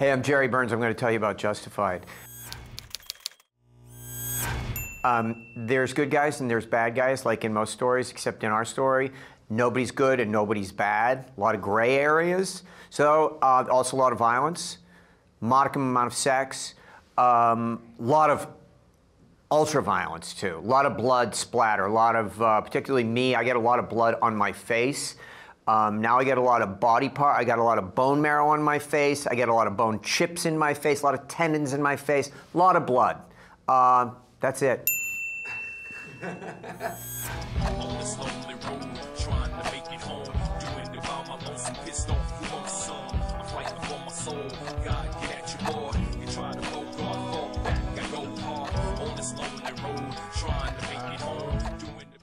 Hey, I'm Jere Burns. I'm going to tell you about Justified. Um, there's good guys and there's bad guys, like in most stories, except in our story. Nobody's good and nobody's bad. A lot of gray areas. So, uh, also a lot of violence, modicum amount of sex, a um, lot of ultra violence too. A lot of blood splatter. A lot of, uh, particularly me, I get a lot of blood on my face. Um, now I get a lot of body part. I got a lot of bone marrow on my face. I get a lot of bone chips in my face, a lot of tendons in my face, a lot of blood. Uh, that's it.